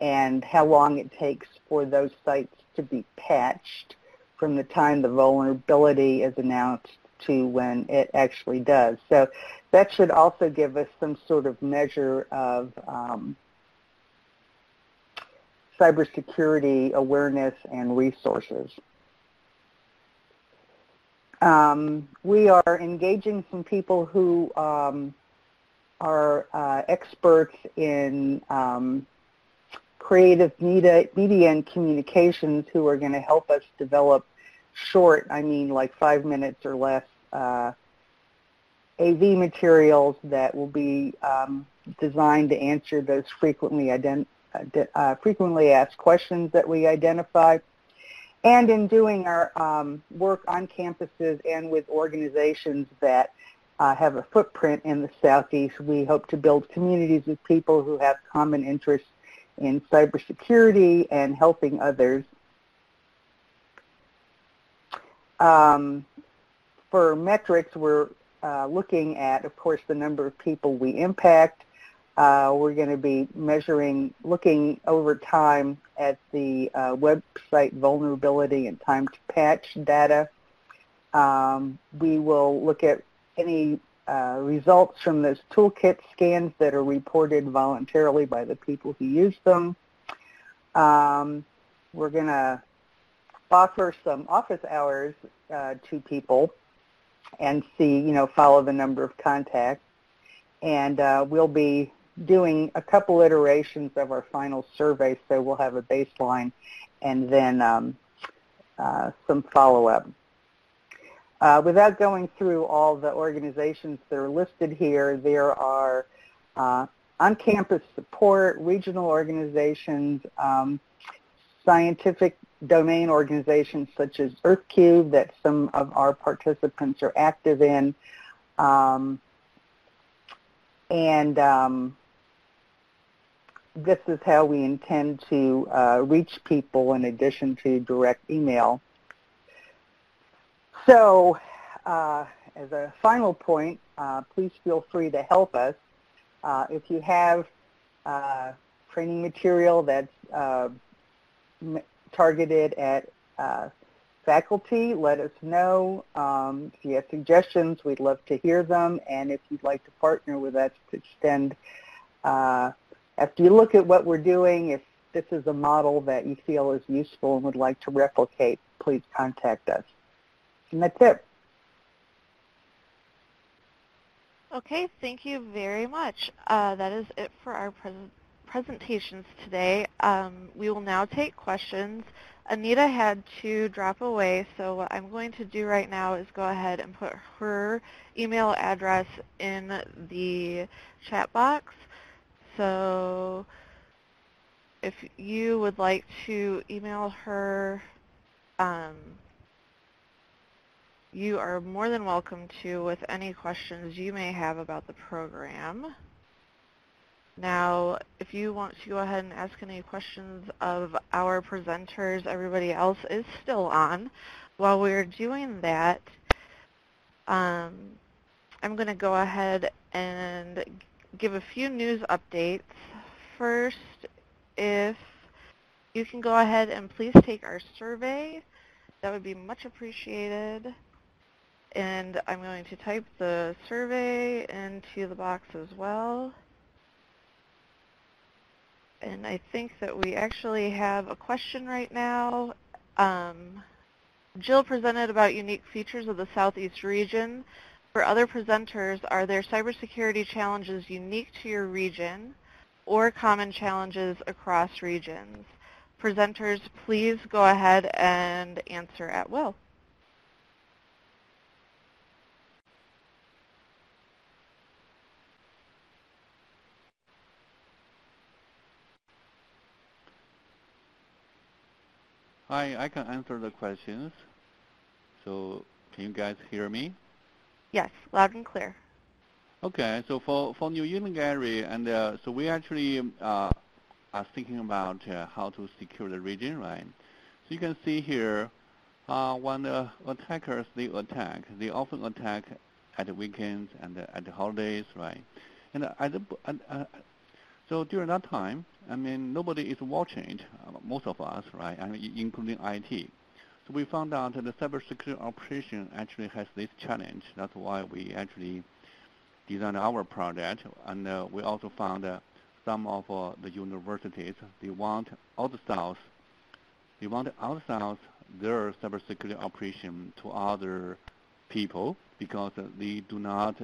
and how long it takes for those sites to be patched from the time the vulnerability is announced to when it actually does. So that should also give us some sort of measure of um, cybersecurity awareness and resources. Um, we are engaging some people who um, are uh, experts in um, creative media, media and communications who are going to help us develop short, I mean like five minutes or less, uh, AV materials that will be um, designed to answer those frequently, ident- uh, frequently asked questions that we identify. And in doing our um, work on campuses and with organizations that uh, have a footprint in the Southeast, we hope to build communities with people who have common interests in cybersecurity and helping others. Um, for metrics, we're uh, looking at, of course, the number of people we impact. Uh, we're going to be measuring, looking over time at the uh, website vulnerability and time to patch data. Um, we will look at any uh, results from those toolkit scans that are reported voluntarily by the people who use them. Um, we're going to offer some office hours uh, to people and see, you know, follow the number of contacts. And uh, we'll be doing a couple iterations of our final survey, so we'll have a baseline and then um, uh, some follow-up. Uh, without going through all the organizations that are listed here, there are uh, on-campus support, regional organizations, um, scientific domain organizations such as EarthCube that some of our participants are active in, um, and um, this is how we intend to uh, reach people in addition to direct email. So uh, as a final point, uh, please feel free to help us. Uh, if you have uh, training material that's uh, targeted at faculty, let us know. Um, if you have suggestions, we'd love to hear them. And if you'd like to partner with us to extend, after you look at what we're doing, if this is a model that you feel is useful and would like to replicate, please contact us. And that's it. Okay, thank you very much. Uh, that is it for our pres presentations today. Um, we will now take questions. Anita had to drop away, so what I'm going to do right now is go ahead and put her email address in the chat box. So if you would like to email her um, you are more than welcome to with any questions you may have about the program. Now, if you want to go ahead and ask any questions of our presenters, everybody else is still on. While we're doing that, um, I'm going to go ahead and give a few news updates. First, if you can go ahead and please take our survey, that would be much appreciated and I'm going to type the survey into the box as well. And I think that we actually have a question right now. Um, Jill presented about unique features of the Southeast region. For other presenters, are there cybersecurity challenges unique to your region or common challenges across regions? presenters, please go ahead and answer at will. Hi, I can answer the questions. So can you guys hear me? Yes, loud and clear. Okay, so for, for New England area, and uh, so we actually uh, are thinking about uh, how to secure the region, right? So you can see here, uh, when the attackers, they attack, they often attack at the weekends and at the holidays, right? And at the, uh, so during that time, I mean, nobody is watching it, uh, most of us, right, I mean, including IT. So we found out that the cybersecurity operation actually has this challenge. That's why we actually designed our project. And uh, we also found some of uh, the universities, they want outsource, they want to outsource their cybersecurity operation to other people because they do not,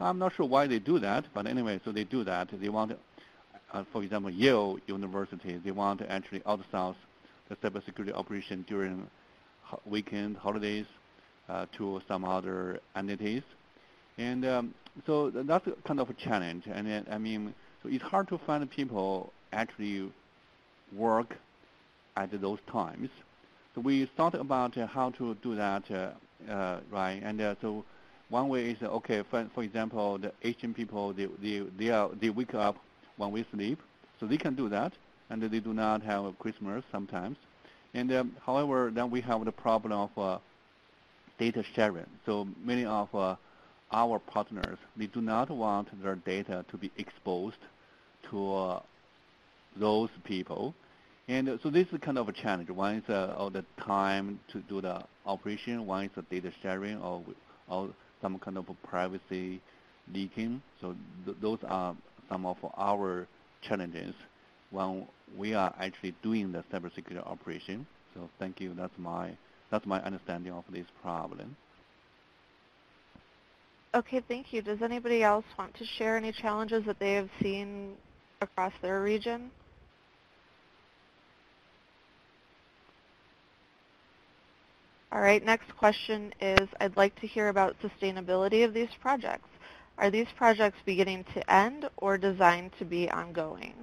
I'm not sure why they do that, but anyway, so they do that. They want uh, for example, Yale University, they want to actually outsource the cybersecurity operation during weekend holidays uh, to some other entities. And um, so that's kind of a challenge. And it, I mean, so it's hard to find people actually work at those times. So we thought about uh, how to do that, uh, uh, right? And uh, so one way is okay. For, for example, the Asian people they they they, are, they wake up when we sleep. So they can do that, and they do not have a Christmas sometimes. And um, however, then we have the problem of uh, data sharing. So many of uh, our partners, they do not want their data to be exposed to uh, those people. And so this is kind of a challenge. One is uh, all the time to do the operation. One is the data sharing or, or some kind of privacy leaking. So th- those are some of our challenges when we are actually doing the cybersecurity operation. So thank you. That's my that's my understanding of this problem. Okay, thank you. Does anybody else want to share any challenges that they have seen across their region? All right, next question is I'd like to hear about sustainability of these projects. Are these projects beginning to end or designed to be ongoing?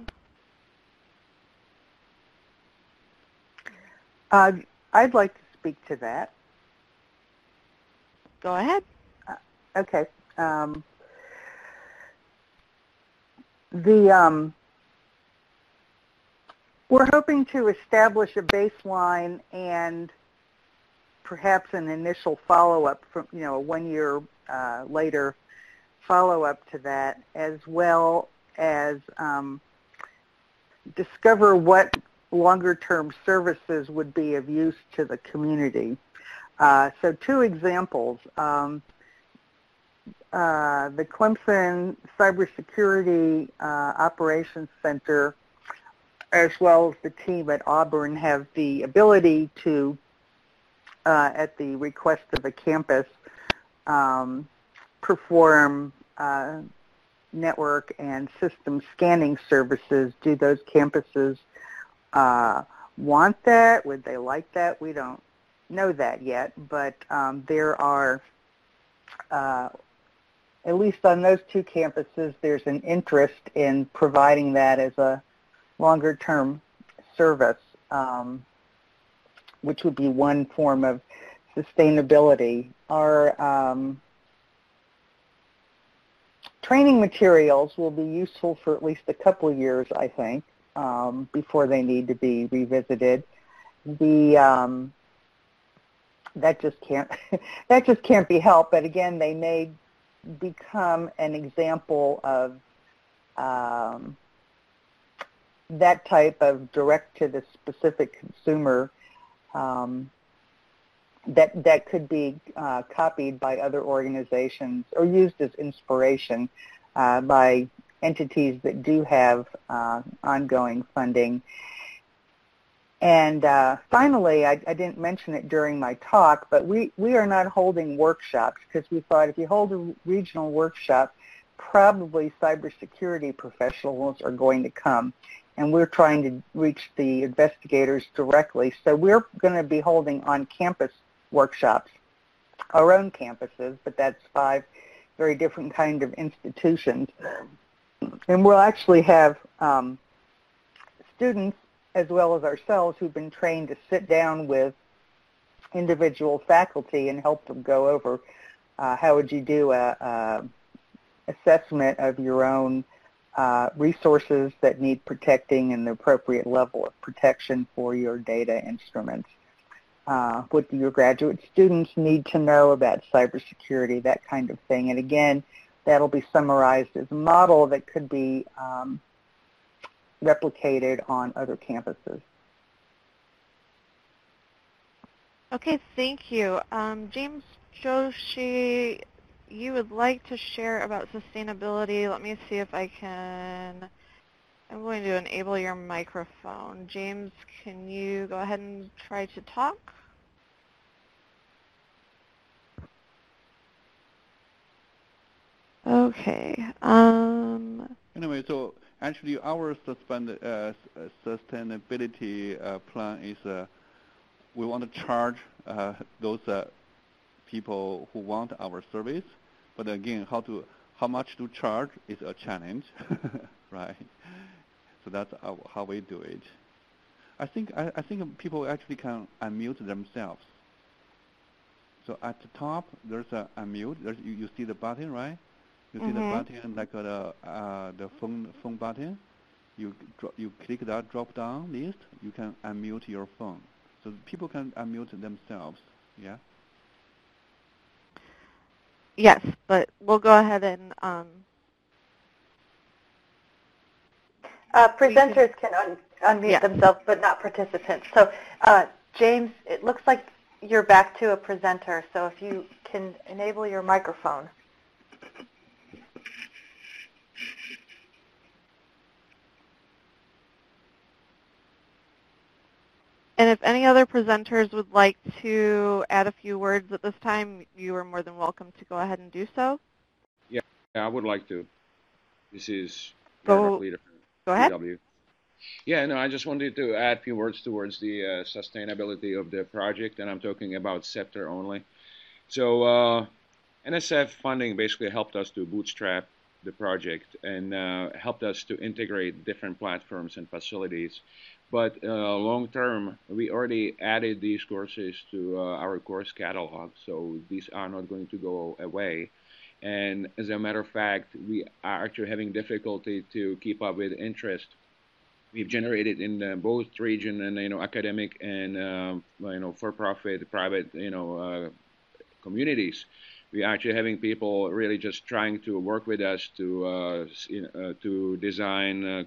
Uh, I'd like to speak to that. Go ahead. Uh, okay. Um, the um, we're hoping to establish a baseline and perhaps an initial follow-up from you know a one year uh, later follow-up to that, as well as um, discover what longer-term services would be of use to the community. Uh, so two examples. Um, uh, the Clemson Cybersecurity uh, Operations Center as well as the team at Auburn have the ability to, uh, at the request of a campus, um, perform uh, network and system scanning services. Do those campuses uh, want that? Would they like that? We don't know that yet, but um, there are, uh, at least on those two campuses, there's an interest in providing that as a longer-term service, um, which would be one form of sustainability. Our um, training materials will be useful for at least a couple of years, I think, um, before they need to be revisited. The um, that just can't that just can't be helped. But again, they may become an example of um, that type of direct to the specific consumer um, that that could be uh, copied by other organizations or used as inspiration uh, by entities that do have uh, ongoing funding. And uh, finally, I, I, didn't mention it during my talk, but we, we are not holding workshops because we thought if you hold a regional workshop, probably cybersecurity professionals are going to come. and we're trying to reach the investigators directly. So we're going to be holding on-campus workshops, our own campuses, but that's five very different kind of institutions. And we'll actually have um, students as well as ourselves who've been trained to sit down with individual faculty and help them go over uh, how would you do a, a assessment of your own uh, resources that need protecting and the appropriate level of protection for your data instruments. Uh, what do your graduate students need to know about cybersecurity, that kind of thing. And again, that'll be summarized as a model that could be um, replicated on other campuses. Okay, thank you. Um, James Joshi, you would like to share about sustainability. Let me see if I can. I'm going to enable your microphone. James, can you go ahead and try to talk? Okay. Um, anyway, so actually our suspend, uh, sustainability uh, plan is uh, we want to charge uh, those uh, people who want our service. But again, how to how much to charge is a challenge, right? So that's how we do it. I think I, I think people actually can unmute themselves. So at the top, there's a unmute. There's, you, you see the button, right? You see the mm-hmm. button like the uh, the phone phone button. You you click that drop down list. You can unmute your phone, so people can unmute themselves. Yeah. Yes, but we'll go ahead and. Um, uh, presenters can, can un unmute themselves, but not participants. So, uh, James, it looks like you're back to a presenter. So if you can enable your microphone. And if any other presenters would like to add a few words at this time, you are more than welcome to go ahead and do so. Yeah, I would like to. This is go, leader go ahead. Yeah, no, I just wanted to add a few words towards the uh, sustainability of the project, and I'm talking about SCEPTRE only. So uh, NSF funding basically helped us to bootstrap the project and uh, helped us to integrate different platforms and facilities but uh, long term, we already added these courses to uh, our course catalog, so these are not going to go away. And as a matter of fact, we are actually having difficulty to keep up with interest. We've generated in uh, both region and you know academic and um, you know for-profit, private you know uh, communities. We're actually having people really just trying to work with us to uh, uh, to design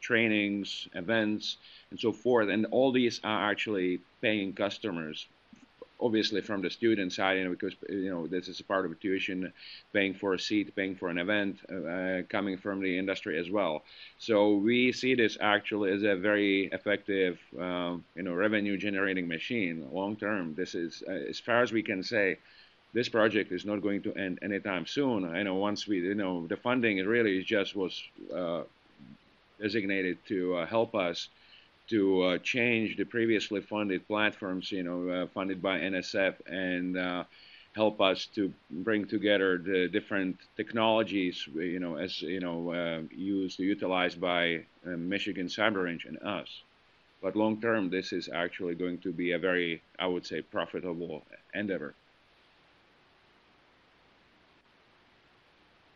trainings, events, and so forth. And all these are actually paying customers, obviously from the student side, you know, because you know this is a part of tuition, paying for a seat, paying for an event, uh, coming from the industry as well. So we see this actually as a very effective, um, you know, revenue-generating machine long term. This is, uh, as far as we can say, this project is not going to end anytime soon. I know once we, you know, the funding it really just was uh, designated to uh, help us to uh, change the previously funded platforms, you know, uh, funded by NSF, and uh, help us to bring together the different technologies, you know, as you know, uh, used utilized by uh, Michigan Cyber Range and us. But long term, this is actually going to be a very, I would say, profitable endeavor.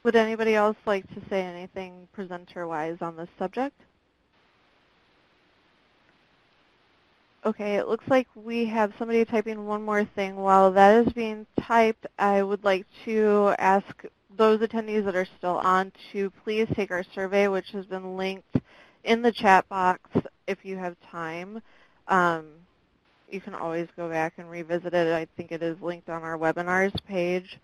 Would anybody else like to say anything presenter-wise on this subject? Okay, it looks like we have somebody typing one more thing. While that is being typed, I would like to ask those attendees that are still on to please take our survey, which has been linked in the chat box if you have time. Um, you can always go back and revisit it. I think it is linked on our webinars page.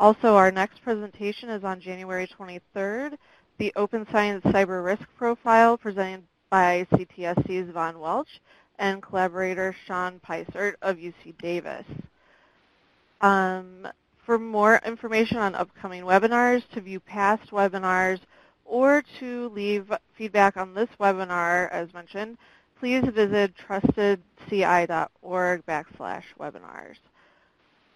Also, our next presentation is on January 23rd, the Open Science Cyber Risk Profile presented by CTSC's Von Welch and collaborator Sean Peisert of UC Davis. Um, for more information on upcoming webinars, to view past webinars, or to leave feedback on this webinar, as mentioned, please visit trustedci.org backslash webinars.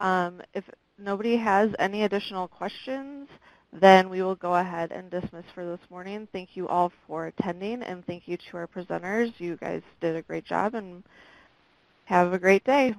Um, if nobody has any additional questions, then we will go ahead and dismiss for this morning. Thank you all for attending, and thank you to our presenters. You guys did a great job, and have a great day.